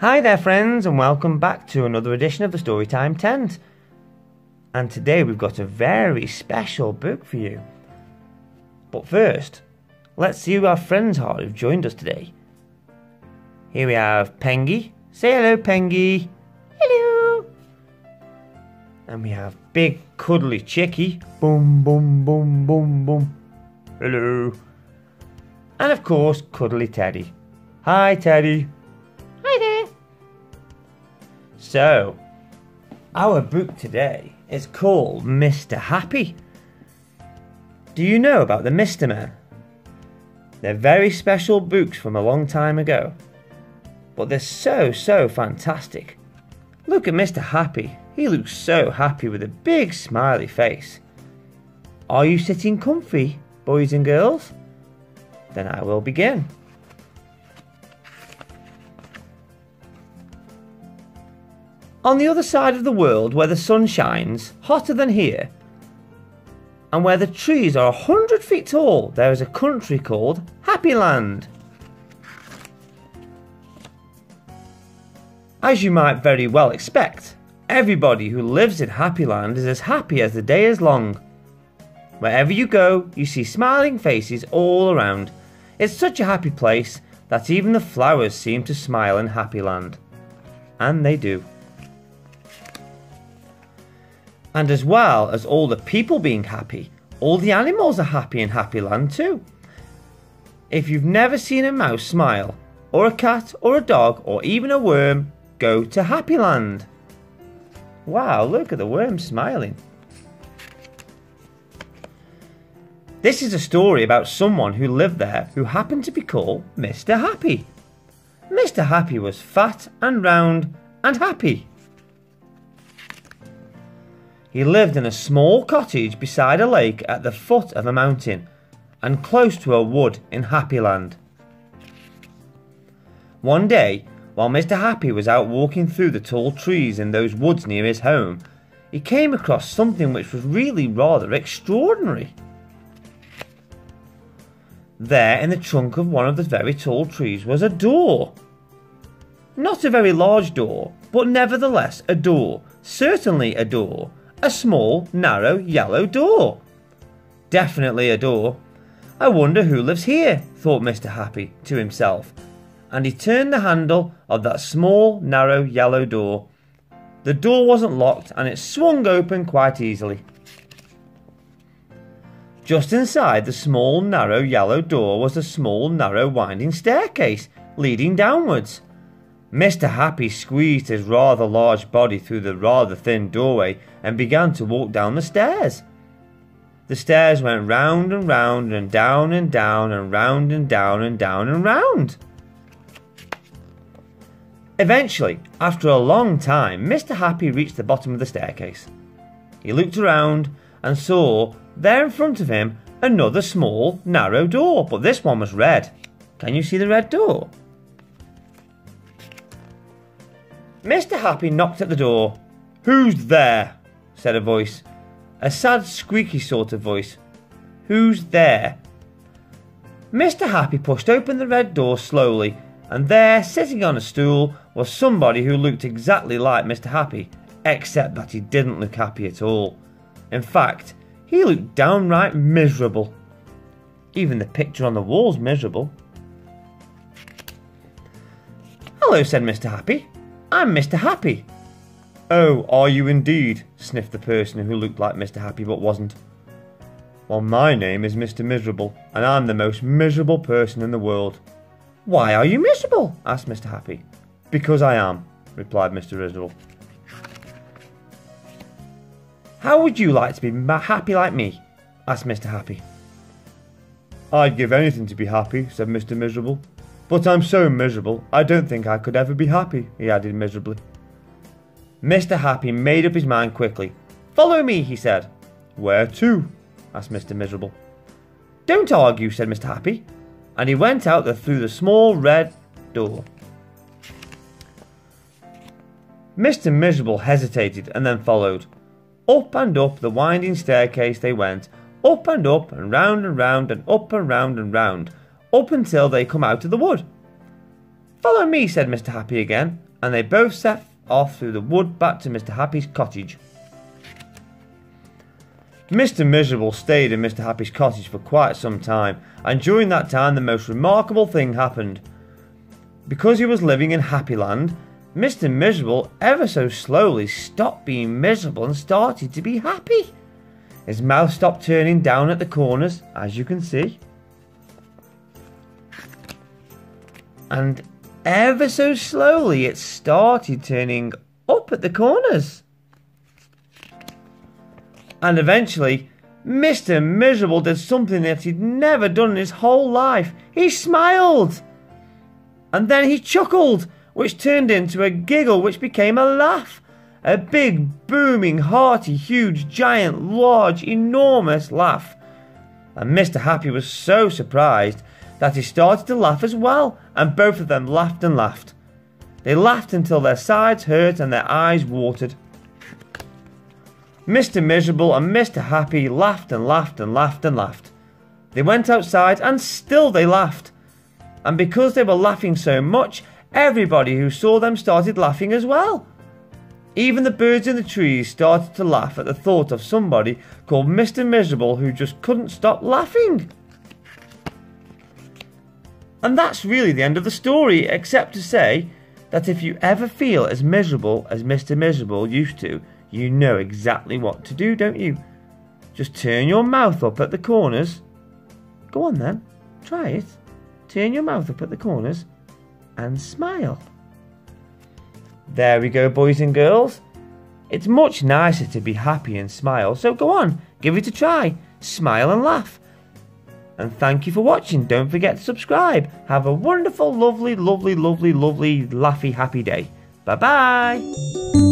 Hi there, friends, and welcome back to another edition of the Storytime Tent. And today we've got a very special book for you. But first, let's see who our friends are who've joined us today. Here we have Pengy. Say hello, Pengy. Hello. And we have Big Cuddly Chicky. Boom, boom, boom, boom, boom. Hello. And of course, Cuddly Teddy. Hi, Teddy. Hi there. So, our book today is called Mr. Happy. Do you know about the Mr. Men? They're very special books from a long time ago, but they're so, so fantastic. Look at Mr. Happy. He looks so happy with a big smiley face. Are you sitting comfy, boys and girls? Then I will begin. On the other side of the world, where the sun shines, hotter than here, and where the trees are a hundred feet tall, there is a country called Happy Land. As you might very well expect, everybody who lives in Happy Land is as happy as the day is long. Wherever you go, you see smiling faces all around. It's such a happy place that even the flowers seem to smile in Happy Land. And they do. And as well as all the people being happy, all the animals are happy in Happy Land too. If you've never seen a mouse smile, or a cat, or a dog, or even a worm, go to Happy Land. Wow, look at the worm smiling. This is a story about someone who lived there who happened to be called Mr. Happy. Mr. Happy was fat and round and happy. He lived in a small cottage beside a lake at the foot of a mountain and close to a wood in Happy Land. One day, while Mr. Happy was out walking through the tall trees in those woods near his home, he came across something which was really rather extraordinary. There, in the trunk of one of the very tall trees, was a door. Not a very large door, but nevertheless a door, certainly a door, a small, narrow, yellow door. Definitely a door. I wonder who lives here, thought Mr. Happy to himself, and he turned the handle of that small, narrow, yellow door. The door wasn't locked and it swung open quite easily. Just inside the small, narrow, yellow door was a small, narrow, winding staircase leading downwards. Mr. Happy squeezed his rather large body through the rather thin doorway and began to walk down the stairs. The stairs went round and round and down and down and round and down and down and round. Eventually, after a long time, Mr. Happy reached the bottom of the staircase. He looked around and saw there in front of him another small, narrow door, but this one was red. Can you see the red door? Mr. Happy knocked at the door. Who's there? said a voice. A sad, squeaky sort of voice. Who's there? Mr. Happy pushed open the red door slowly, and there, sitting on a stool, was somebody who looked exactly like Mr. Happy, except that he didn't look happy at all. In fact, he looked downright miserable. Even the picture on the wall's miserable. Hello, said Mr. Happy. I'm Mr. Happy. Oh, are you indeed? sniffed the person who looked like Mr. Happy but wasn't. Well, my name is Mr. Miserable, and I'm the most miserable person in the world. Why are you miserable? asked Mr. Happy. Because I am, replied Mr. Miserable. How would you like to be happy like me? asked Mr. Happy. I'd give anything to be happy, said Mr. Miserable. But I'm so miserable, I don't think I could ever be happy, he added miserably. Mr. Happy made up his mind quickly. Follow me, he said. Where to? asked Mr. Miserable. Don't argue, said Mr. Happy. And he went out through the small red door. Mr. Miserable hesitated and then followed. Up and up the winding staircase they went, up and up and round and round and up and round and round, up until they come out of the wood. Follow me, said Mr. Happy again, and they both set off through the wood back to Mr. Happy's cottage. Mr. Miserable stayed in Mr. Happy's cottage for quite some time, and during that time the most remarkable thing happened. Because he was living in Happyland, Mr. Miserable ever so slowly stopped being miserable and started to be happy. His mouth stopped turning down at the corners, as you can see. And ever so slowly it started turning up at the corners. And eventually, Mr. Miserable did something that he'd never done in his whole life. He smiled. And then he chuckled, which turned into a giggle, which became a laugh. A big, booming, hearty, huge, giant, large, enormous laugh. And Mr. Happy was so surprised that he started to laugh as well, and both of them laughed and laughed. They laughed until their sides hurt and their eyes watered. Mr. Miserable and Mr. Happy laughed and laughed and laughed and laughed. They went outside and still they laughed. And because they were laughing so much, everybody who saw them started laughing as well. Even the birds in the trees started to laugh at the thought of somebody called Mr. Miserable who just couldn't stop laughing. And that's really the end of the story, except to say that if you ever feel as miserable as Mr. Miserable used to, you know exactly what to do, don't you? Just turn your mouth up at the corners. Go on then, try it. Turn your mouth up at the corners and smile. There we go, boys and girls. It's much nicer to be happy and smile, so go on, give it a try. Smile and laugh. And thank you for watching. Don't forget to subscribe. Have a wonderful, lovely, lovely, lovely, lovely, laughy, happy day. Bye bye.